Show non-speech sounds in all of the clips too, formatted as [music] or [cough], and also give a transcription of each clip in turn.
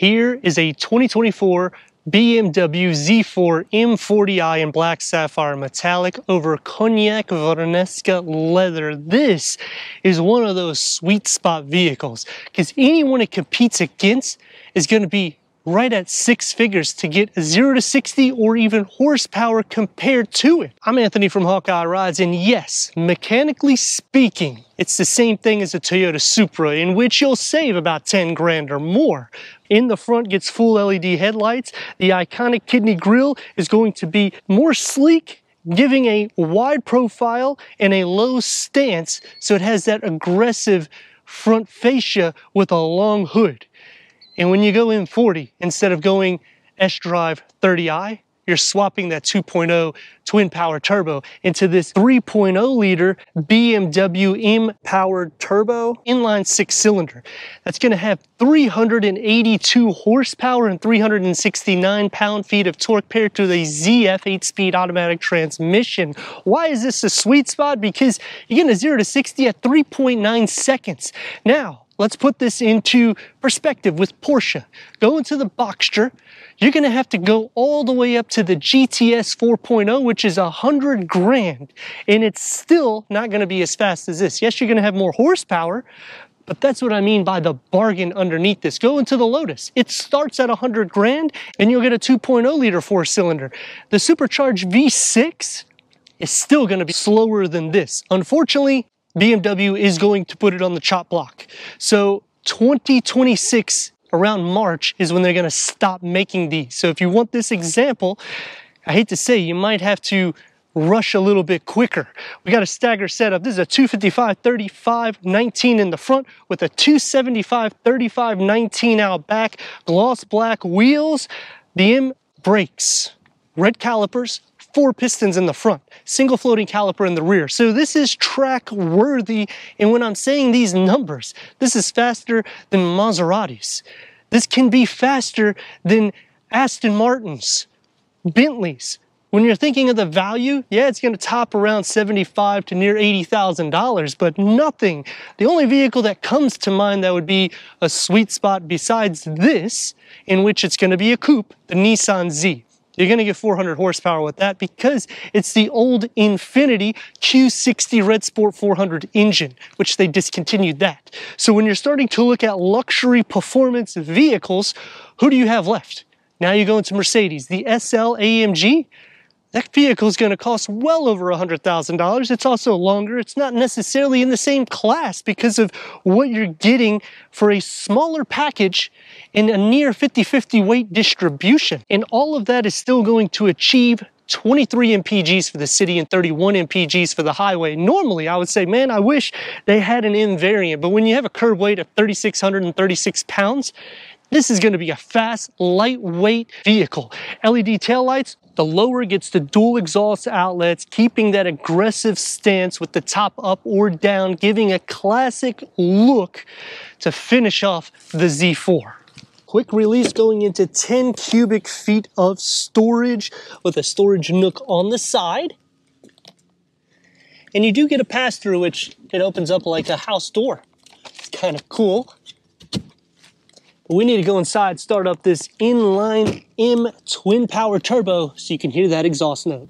Here is a 2024 BMW Z4 M40i in black sapphire metallic over cognac Vernasca leather. This is one of those sweet spot vehicles because anyone it competes against is going to be right at six figures to get 0 to 60 or even horsepower compared to it. I'm Anthony from Hawkeye Rides and yes, mechanically speaking, it's the same thing as a Toyota Supra in which you'll save about 10 grand or more. In the front gets full LED headlights. The iconic kidney grille is going to be more sleek giving a wide profile and a low stance so it has that aggressive front fascia with a long hood. And when you go M40, instead of going S-Drive 30i, you're swapping that 2.0 twin power turbo into this 3.0 liter BMW M powered turbo inline six cylinder. That's gonna have 382 horsepower and 369 pound feet of torque paired to the ZF eight speed automatic transmission. Why is this a sweet spot? Because you're getting a zero to 60 at 3.9 seconds. Now, Let's put this into perspective with Porsche. Go into the Boxster, you're gonna have to go all the way up to the GTS 4.0, which is a hundred grand, and it's still not gonna be as fast as this. Yes, you're gonna have more horsepower, but that's what I mean by the bargain underneath this. Go into the Lotus. It starts at 100 grand and you'll get a 2.0 liter four cylinder. The supercharged V6 is still gonna be slower than this. Unfortunately, BMW is going to put it on the chop block. So 2026 around March is when they're gonna stop making these. So if you want this example, I hate to say, you might have to rush a little bit quicker. We got a stagger setup. This is a 255 35 19 in the front with a 275 35 19 out back, gloss black wheels. The M brakes, red calipers, four pistons in the front, single floating caliper in the rear. So this is track worthy. And when I'm saying these numbers, this is faster than Maseratis. This can be faster than Aston Martins, Bentleys. When you're thinking of the value, yeah, it's going to top around 75 to near $80,000, but nothing. The only vehicle that comes to mind that would be a sweet spot besides this, in which it's going to be a coupe, the Nissan Z. You're going to get 400 horsepower with that because it's the old Infiniti Q60 Red Sport 400 engine, which they discontinued that. So when you're starting to look at luxury performance vehicles, who do you have left? Now you go into Mercedes, the SL AMG, that vehicle is going to cost well over $100,000. It's also longer. It's not necessarily in the same class because of what you're getting for a smaller package in a near 50-50 weight distribution. And all of that is still going to achieve 23 mpgs for the city and 31 mpgs for the highway. Normally, I would say, man, I wish they had an M variant, but when you have a curb weight of 3,636 pounds, this is to be a fast, lightweight vehicle. LED taillights, the lower gets the dual exhaust outlets, keeping that aggressive stance with the top up or down, giving a classic look to finish off the Z4. Quick release going into 10 cubic feet of storage with a storage nook on the side. And you do get a pass through, which it opens up like a house door. It's kind of cool. We need to go inside, start up this inline M twin power turbo so you can hear that exhaust note.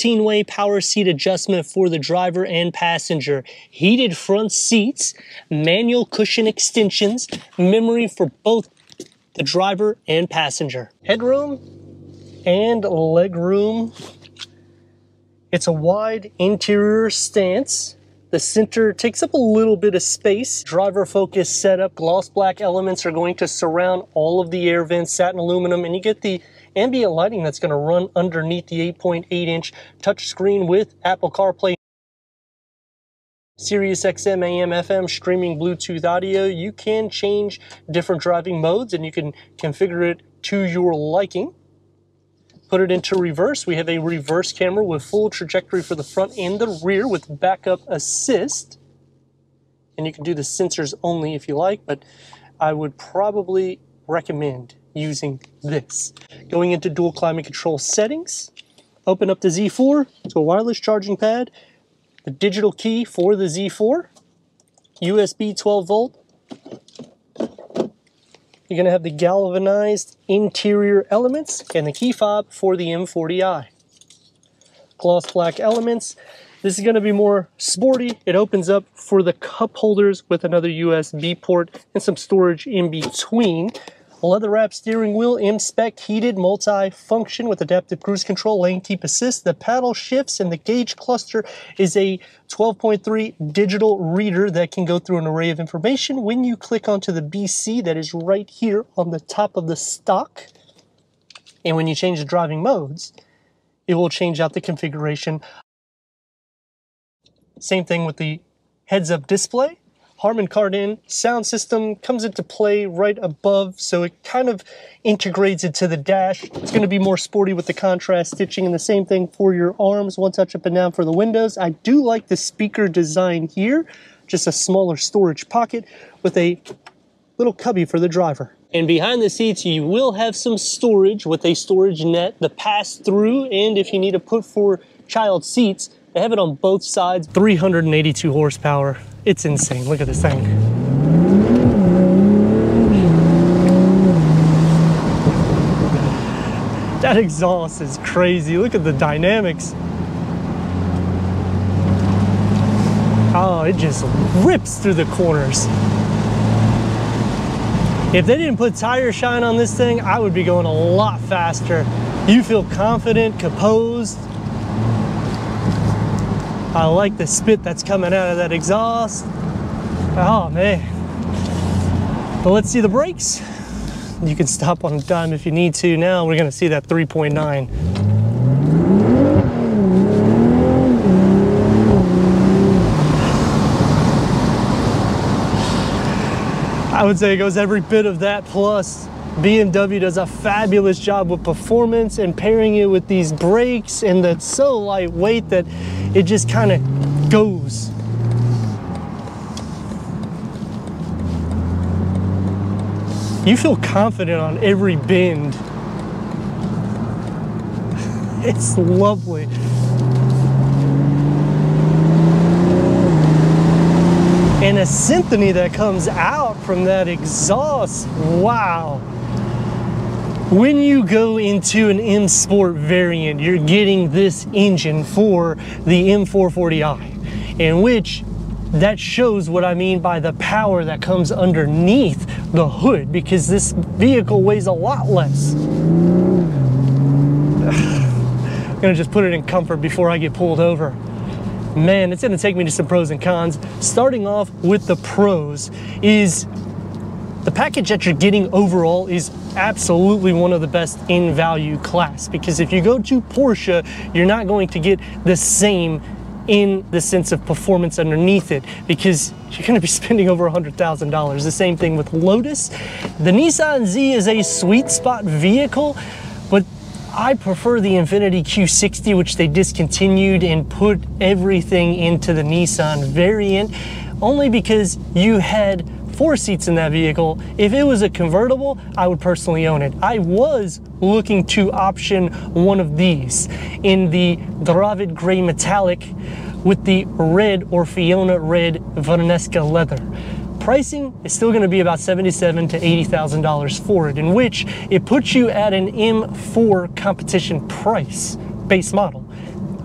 14-way power seat adjustment for the driver and passenger, heated front seats, manual cushion extensions, memory for both the driver and passenger. Headroom and legroom. It's a wide interior stance. The center takes up a little bit of space. Driver focus setup, gloss black elements are going to surround all of the air vents, satin aluminum, and you get the ambient lighting that's going to run underneath the 8.8 inch touchscreen with Apple CarPlay. Sirius XM AM FM streaming Bluetooth audio. You can change different driving modes and you can configure it to your liking. put it into reverse. We have a reverse camera with full trajectory for the front and the rear with backup assist. And you can do the sensors only if you like, but I would probably recommend using this. Going into dual climate control settings, open up the Z4 to a wireless charging pad, the digital key for the Z4, USB 12 volt. You're going to have the galvanized interior elements and the key fob for the M40i. Gloss black elements. This is going to be more sporty. It opens up for the cup holders with another USB port and some storage in between. Leather wrap steering wheel, M-Spec heated multi-function with adaptive cruise control, lane keep assist. The paddle shifts and the gauge cluster is a 12.3 digital reader that can go through an array of information. When you click onto the BC that is right here on the top of the stock, and when you change the driving modes, it will change out the configuration. Same thing with the heads-up display. Harman Kardon sound system comes into play right above, so it kind of integrates into the dash. It's going to be more sporty with the contrast stitching, and the same thing for your arms, one touch up and down for the windows. I do like the speaker design here, just a smaller storage pocket with a little cubby for the driver. And behind the seats, you will have some storage with a storage net, the pass-through, and if you need to put for child seats, they have it on both sides. 382 horsepower. It's insane. Look at this thing. That exhaust is crazy. Look at the dynamics. Oh, it just rips through the corners. If they didn't put tire shine on this thing, I would be going a lot faster. You feel confident, composed, I like the spit that's coming out of that exhaust. Oh man. But let's see the brakes. You can stop on a dime if you need to. Now we're gonna see that 3.9. I would say it goes every bit of that plus BMW does a fabulous job with performance and pairing it with these brakes and that's so lightweight that it just kind of goes. You feel confident on every bend. [laughs] It's lovely. And a symphony that comes out from that exhaust, wow. When you go into an M Sport variant, you're getting this engine for the M440i, in which that shows what I mean by the power that comes underneath the hood because this vehicle weighs a lot less. I'm [sighs] gonna just put it in comfort before I get pulled over. Man, it's gonna take me to some pros and cons. Starting off with the pros is the package that you're getting overall is absolutely one of the best in value class because if you go to Porsche, you're not going to get the same in the sense of performance underneath it because you're going to be [laughs] spending over $100,000. The same thing with Lotus. The Nissan Z is a sweet spot vehicle, but I prefer the Infiniti Q60, which they discontinued and put everything into the Nissan variant, only because you had four seats in that vehicle. If it was a convertible, I would personally own it. I was looking to option one of these in the Dravit Gray Metallic with the red or Fiona Red Vernasca leather. Pricing is still going to be about seventy-seven to eighty thousand dollars for it, in which it puts you at an M4 competition price base model.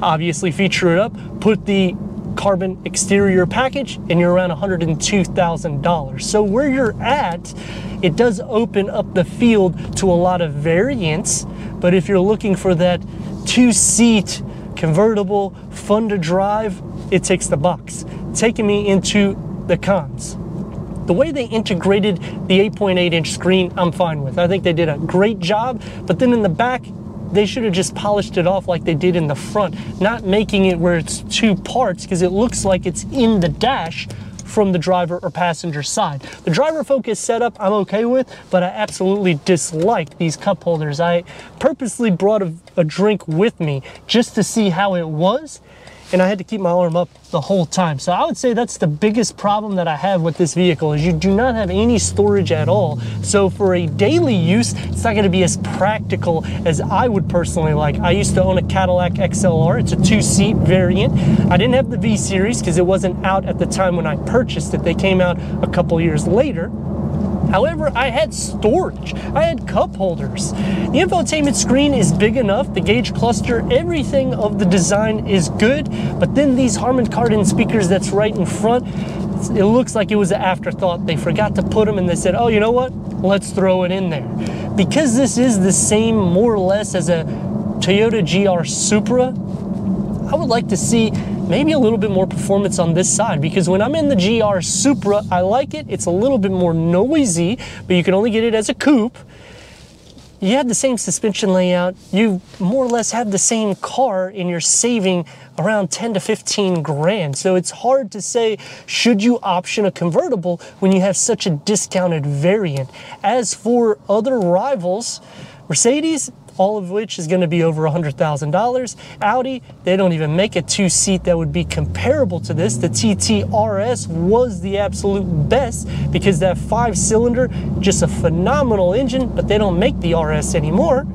Obviously, feature it up, put the carbon exterior package and you're around $102,000. So where you're at, it does open up the field to a lot of variants, but if you're looking for that two-seat convertible, fun to drive, it takes the box. Taking me into the cons. The way they integrated the 8.8 inch screen, I'm fine with. I think they did a great job, but then in the back, they should have just polished it off like they did in the front, not making it where it's two parts because it looks like it's in the dash from the driver or passenger side. The driver focus setup I'm okay with, but I absolutely dislike these cup holders. I purposely brought a, a drink with me just to see how it was and I had to keep my arm up the whole time. So I would say that's the biggest problem that I have with this vehicle is you do not have any storage at all. So for a daily use, it's not gonna be as practical as I would personally like. I used to own a Cadillac XLR. It's a two seat variant. I didn't have the V series because it wasn't out at the time when I purchased it. They came out a couple years later. However, I had storage. I had cup holders. The infotainment screen is big enough, the gauge cluster, everything of the design is good, but then these Harman Kardon speakers that's right in front, it looks like it was an afterthought. They forgot to put them and they said, oh, you know what? Let's throw it in there. Because this is the same more or less as a Toyota GR Supra, I would like to see maybe a little bit more performance on this side because when I'm in the GR Supra, I like it. It's a little bit more noisy, but you can only get it as a coupe. You have the same suspension layout. You more or less have the same car and you're saving around 10 to 15 grand. So it's hard to say, should you option a convertible when you have such a discounted variant? As for other rivals, Mercedes, all of which is going to be over $100,000. Audi, they don't even make a two seat that would be comparable to this. The TT RS was the absolute best because that five cylinder, just a phenomenal engine, but they don't make the RS anymore.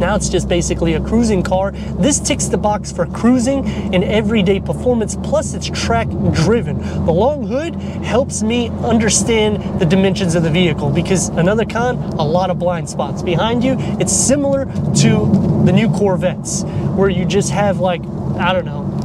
Now it's just basically a cruising car. This ticks the box for cruising and everyday performance, plus it's track driven. The long hood helps me understand the dimensions of the vehicle because another con, a lot of blind spots. Behind you, it's similar to the new Corvettes where you just have like, I don't know,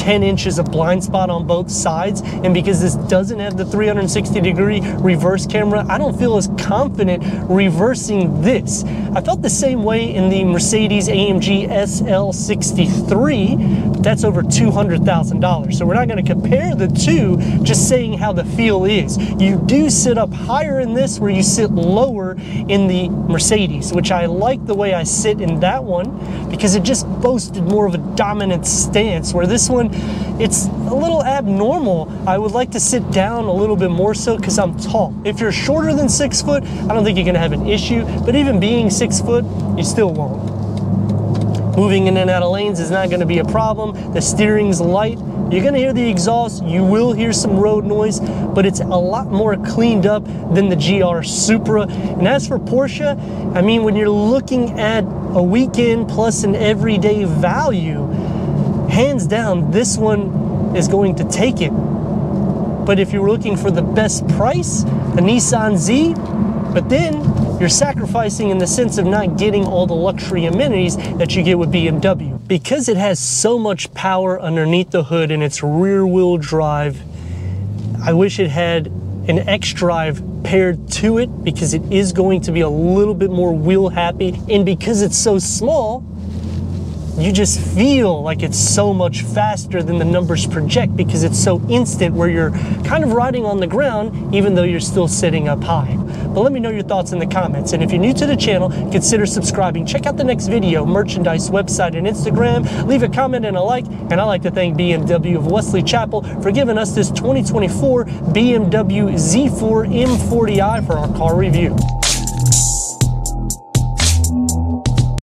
10 inches of blind spot on both sides. And because this doesn't have the 360 degree reverse camera, I don't feel as confident reversing this. I felt the same way in the Mercedes AMG SL63, but that's over $200,000. So we're not gonna compare the two, just saying how the feel is. You do sit up higher in this where you sit lower in the Mercedes, which I like the way I sit in that one because it just boasted more of a dominant stance where this one it's a little abnormal. I would like to sit down a little bit more so because I'm tall. If you're shorter than six foot, I don't think you're gonna have an issue, but even being six foot, you still won't. Moving in and out of lanes is not gonna be a problem. The steering's light. You're gonna hear the exhaust, you will hear some road noise, but it's a lot more cleaned up than the GR Supra. And as for Porsche, I mean, when you're looking at a weekend plus an everyday value, hands down, this one is going to take it. But if you're looking for the best price, the Nissan Z, but then you're sacrificing in the sense of not getting all the luxury amenities that you get with BMW. Because it has so much power underneath the hood and its rear wheel drive, I wish it had an X-Drive paired to it because it is going to be a little bit more wheel happy. And because it's so small, you just feel like it's so much faster than the numbers project because it's so instant where you're kind of riding on the ground even though you're still sitting up high. But let me know your thoughts in the comments. And if you're new to the channel, consider subscribing. Check out the next video, merchandise, website, and Instagram. Leave a comment and a like. And I'd like to thank BMW of Wesley Chapel for giving us this 2024 BMW Z4 M40i for our car review.